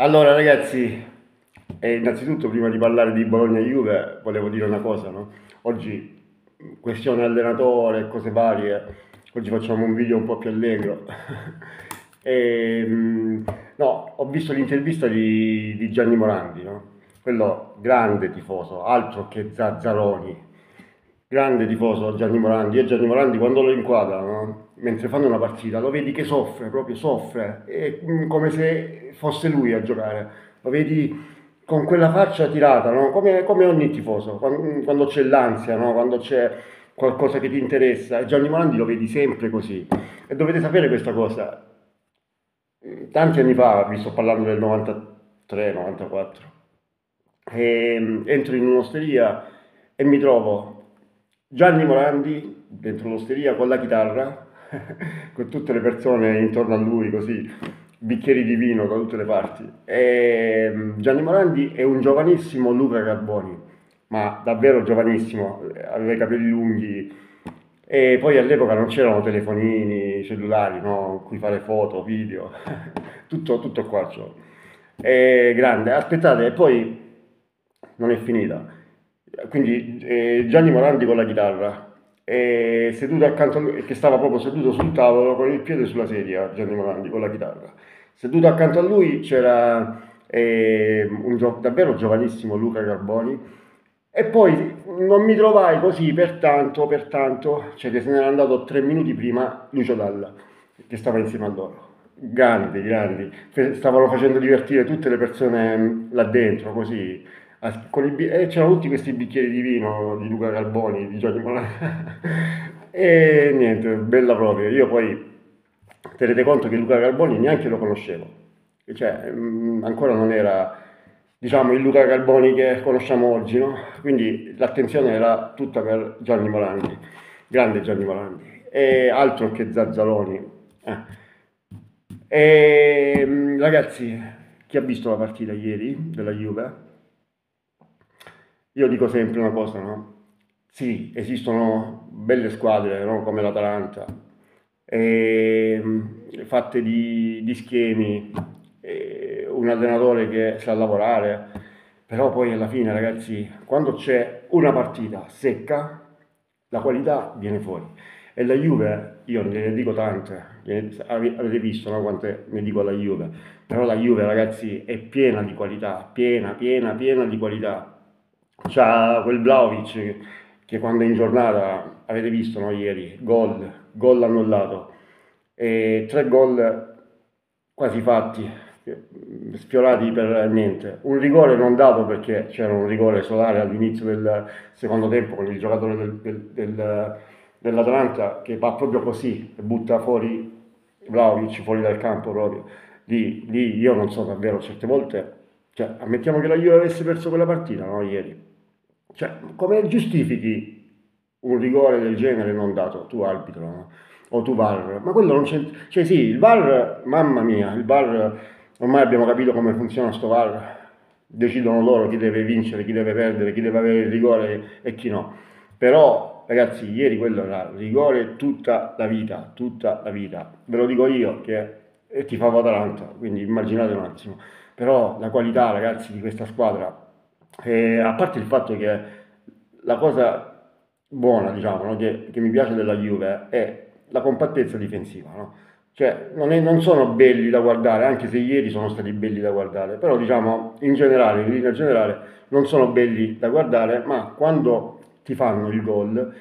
Allora ragazzi, eh, innanzitutto prima di parlare di Bologna-Juve volevo dire una cosa, no? Oggi questione allenatore e cose varie, oggi facciamo un video un po' più allegro. e, mm, no, ho visto l'intervista di, di Gianni Morandi, no? quello grande tifoso, altro che Zazzaroni, grande tifoso Gianni Morandi. E Gianni Morandi quando lo inquadra, no? mentre fanno una partita, lo vedi che soffre, proprio soffre, è come se fosse lui a giocare. Lo vedi con quella faccia tirata, no? come, come, ogni tifoso, quando, quando c'è l'ansia, no? quando c'è qualcosa che ti interessa. E Gianni Morandi lo vedi sempre così. E dovete sapere questa cosa. Tanti anni fa, vi sto parlando del 93-94, entro in un'osteria e mi trovo Gianni Morandi dentro l'osteria con la chitarra, con tutte le persone intorno a lui, così, bicchieri di vino da tutte le parti. E mm, Gianni Morandi è un giovanissimo Luca Carboni, ma davvero giovanissimo, aveva i capelli lunghi. E poi all'epoca non c'erano telefonini, cellulari, no? cui fare foto, video, tutto, tutto qua. Cioè. È grande, aspettate, e poi non è finita quindi eh, Gianni Morandi con la chitarra, e seduto accanto a lui, che stava proprio seduto sul tavolo con il piede sulla sedia, Gianni Morandi con la chitarra. Seduto accanto a lui c'era eh, un gio- davvero giovanissimo Luca Carboni e poi non mi trovai così pertanto, pertanto, cioè che se n'era andato tre minuti prima Lucio Dalla, che stava insieme a loro. Grandi, grandi, stavano facendo divertire tutte le persone là dentro, così con i, e c'erano tutti questi bicchieri di vino di Luca Carboni, di Giorgio Molano. e niente, bella proprio. Io poi tenete conto che Luca Carboni neanche lo conoscevo, cioè mm, ancora non era diciamo il Luca Carboni che conosciamo oggi, no? Quindi l'attenzione era tutta per Gianni Morandi, grande Gianni Morandi, e altro che Zazzaloni. Eh. E, mm, ragazzi, chi ha visto la partita ieri della Juve? Io dico sempre una cosa, no? Sì, esistono belle squadre, no? Come l'Atalanta, e, fatte di, di schemi, un allenatore che sa lavorare, però poi alla fine, ragazzi, quando c'è una partita secca, la qualità viene fuori. E la Juve, io ne dico tante, avete visto no, quante ne dico alla Juve, però la Juve, ragazzi, è piena di qualità, piena, piena, piena di qualità c'ha quel Vlaovic che quando è in giornata, avete visto no, ieri, gol, gol annullato, e tre gol quasi fatti, sfiorati per niente. Un rigore non dato perché c'era un rigore solare all'inizio del secondo tempo con il giocatore del, del, del, dell'Atalanta che va proprio così e butta fuori Vlaovic fuori dal campo proprio. Lì, lì io non so davvero, certe volte, cioè, ammettiamo che la Juve avesse perso quella partita, no, ieri cioè, come giustifichi un rigore del genere non dato, tu arbitro, no? o tu VAR? Ma quello non c'è... Cioè sì, il VAR, mamma mia, il VAR, ormai abbiamo capito come funziona sto VAR, decidono loro chi deve vincere, chi deve perdere, chi deve avere il rigore e chi no. Però, ragazzi, ieri quello era rigore tutta la vita, tutta la vita. Ve lo dico io che ti fa Atalanta, quindi immaginate un attimo. Però la qualità, ragazzi, di questa squadra e a parte il fatto che la cosa buona, diciamo, no, che, che, mi piace della Juve è la compattezza difensiva, no? Cioè, non, è, non, sono belli da guardare, anche se ieri sono stati belli da guardare, però diciamo, in generale, in linea generale, non sono belli da guardare, ma quando ti fanno il gol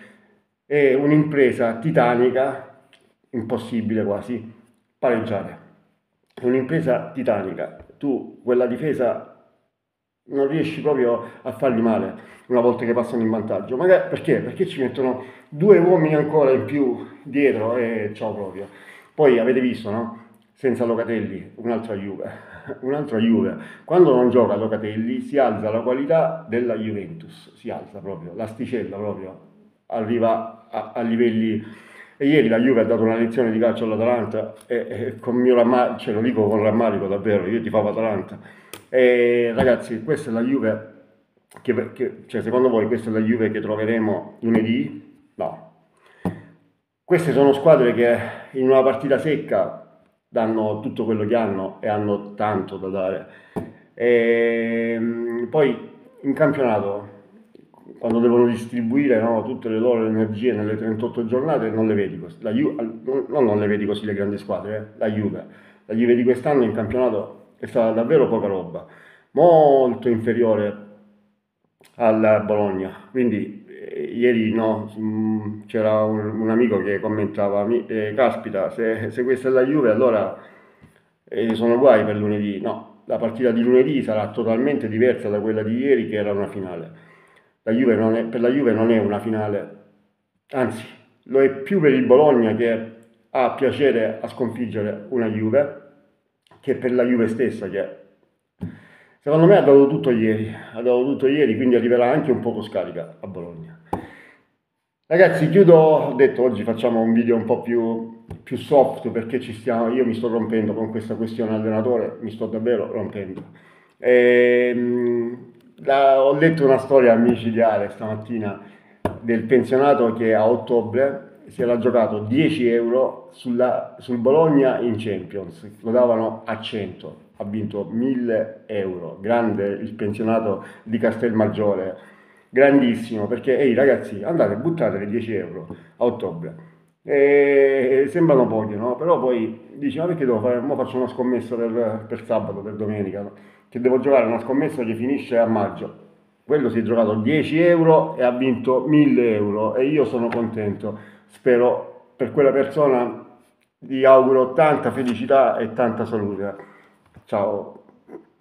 è un'impresa titanica, impossibile quasi, pareggiare. È un'impresa titanica. Tu quella difesa non riesci proprio a fargli male una volta che passano in vantaggio. Magari, perché? Perché ci mettono due uomini ancora in più dietro e ciao proprio. Poi avete visto, no? Senza Locatelli, un'altra Juve, un'altra Juve. Quando non gioca Locatelli si alza la qualità della Juventus, si alza proprio, l'asticella proprio, arriva a, a livelli... E ieri la Juve ha dato una lezione di calcio all'Atalanta e, e con mio rammarico, ce lo dico con rammarico davvero, io ti favo Atalanta e ragazzi, questa è la Juve, che, che, cioè secondo voi questa è la Juve che troveremo lunedì? No. Queste sono squadre che in una partita secca danno tutto quello che hanno e hanno tanto da dare. E, ehm, poi in campionato, quando devono distribuire no, tutte le loro energie nelle 38 giornate, non le vedi così. La Juve, no, non le vedi così le grandi squadre, eh? la Juve. La Juve di quest'anno in campionato è stata davvero poca roba, molto inferiore al Bologna. Quindi eh, ieri no, mm, c'era un, un, amico che commentava, eh, caspita, se, se, questa è la Juve allora eh, sono guai per lunedì. No, la partita di lunedì sarà totalmente diversa da quella di ieri che era una finale. La è, per la Juve non è una finale, anzi lo è più per il Bologna che ha piacere a sconfiggere una Juve che per la Juve stessa che secondo me ha dato tutto ieri, ha dato tutto ieri, quindi arriverà anche un poco scarica a Bologna. Ragazzi, chiudo, ho detto oggi facciamo un video un po' più, più soft perché ci stiamo, io mi sto rompendo con questa questione allenatore, mi sto davvero rompendo. Ehm, la, ho letto una storia micidiale stamattina del pensionato che a ottobre si era giocato 10 euro sulla, sul Bologna in Champions, lo davano a 100, ha vinto 1000 euro, grande il pensionato di Castelmaggiore, grandissimo, perché ehi ragazzi andate buttate le 10 euro a ottobre. E sembrano pochi, no? Però poi dici, ma perché devo fare, mo faccio una scommessa per, per sabato, per domenica, no? che devo giocare una scommessa che finisce a maggio. Quello si è giocato 10 euro e ha vinto 1000 euro e io sono contento Spero per quella persona gli auguro tanta felicità e tanta salute. Ciao.